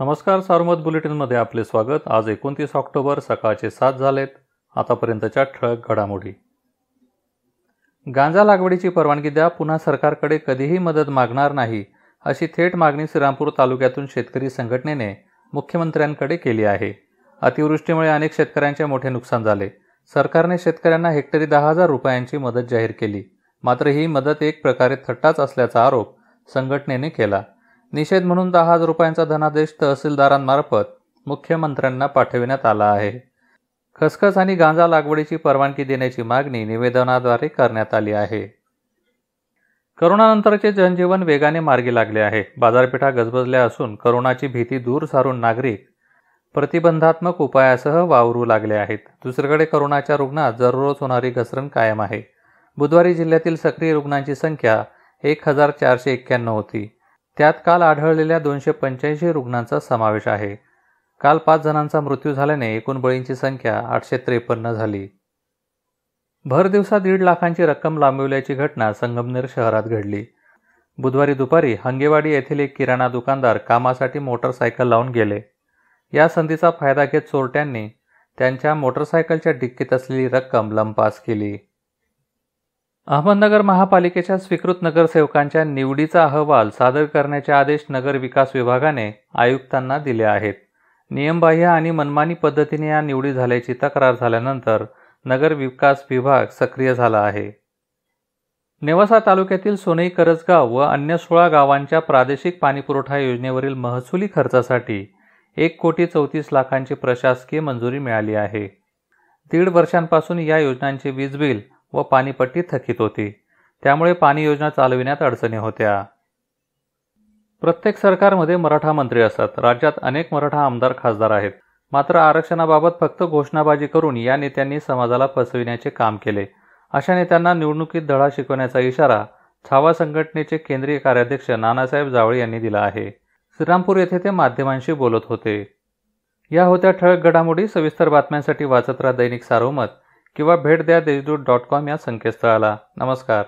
नमस्कार सार्वमत बुलेटिनमध्ये आपले स्वागत. आज एकोणतीस ऑक्टोबर सकाळचे सात झालेत. आतापर्यंतच्या ठळक घडामोडी. गांजा लागवडीची परवानगी द्या. पुन्हा सरकारकडे कधीही मदत मागणार नाही अशी थेट मागणी श्रीरामपूर तालुक्यातून शेतकरी संघटनेने मुख्यमंत्र्यांकडे केली आहे. अतिवृष्टीमुळे अनेक शेतकऱ्यांचे मोठे नुकसान झाले. सरकारने शेतकऱ्यांना हेक्टरी दहा हजार रुपयांची मदत जाहीर केली. मात्र ही मदत एक प्रकारे थट्टाच असल्याचा आरोप संघटनेने केला. निषेध म्हणून दहा हजार रुपयांचा धनादेश तहसीलदारांमार्फत मुख्यमंत्र्यांना पाठविण्यात आला आहे. खसखस आणि गांजा लागवडीची परवानगी देण्याची मागणी निवेदनाद्वारे करण्यात आली आहे. करोनानंतरचे जनजीवन वेगाने मार्गी लागले आहे. बाजारपेठा गजबजल्या असून करोनाची भीती दूर सारून नागरिक प्रतिबंधात्मक उपायासह वावरू लागले आहेत. दुसरीकडे करोनाच्या रुग्णात दररोज होणारी घसरण कायम आहे. बुधवारी जिल्ह्यातील सक्रिय रुग्णांची संख्या एक हजार चारशे एक्क्याण्णव होती. त्यात काल आढळलेल्या दोनशे पंच्याऐंशी रुग्णांचा समावेश आहे. काल पाच जणांचा मृत्यू झाल्याने एकूण बळींची संख्या आठशे त्रेपन्न झाली. भर दिवसा दीड लाखांची रक्कम लांबविल्याची घटना संगमनेर शहरात घडली. बुधवारी दुपारी हंगेवाडी येथील एक किराणा दुकानदार कामासाठी मोटरसायकल लावून गेले. या संधीचा फायदा घेत चोरट्यांनी त्यांच्या मोटरसायकलच्या डिक्कीत असलेली रक्कम लंपास केली. अहमदनगर महापालिकेच्या स्वीकृत नगरसेवकांच्या निवडीचा अहवाल सादर करण्याचे आदेश नगर विकास विभागाने आयुक्तांना दिले आहेत. नियमबाह्य आणि मनमानी पद्धतीने या निवडी झाल्याची तक्रार झाल्यानंतर नगर विकास विभाग सक्रिय झाला आहे. नेवासा तालुक्यातील सोनई करजगाव व अन्य सोळा गावांच्या प्रादेशिक पाणीपुरवठा योजनेवरील महसुली खर्चासाठी एक कोटी चौतीस लाखांची प्रशासकीय मंजुरी मिळाली आहे. दीड वर्षांपासून या योजनांचे वीज बिल व पाणीपट्टी थकीत होती. त्यामुळे पाणी योजना चालविण्यात अडचणी होत्या. प्रत्येक सरकारमध्ये मराठा मंत्री असतात. राज्यात अनेक मराठा आमदार खासदार आहेत. मात्र आरक्षणाबाबत फक्त घोषणाबाजी करून या नेत्यांनी समाजाला फसविण्याचे काम केले. अशा नेत्यांना निवडणुकीत धडा शिकवण्याचा इशारा छावा संघटनेचे केंद्रीय कार्याध्यक्ष नानासाहेब जावळे यांनी दिला आहे. श्रीरामपूर येथे ते माध्यमांशी बोलत होते. या होत्या ठळक घडामोडी सविस्तर बातम्यांसाठी वाचत राहा दैनिक सारोमत. किंवा भेट द्या देशदूत डॉट कॉम या संकेतस्थळाला. नमस्कार.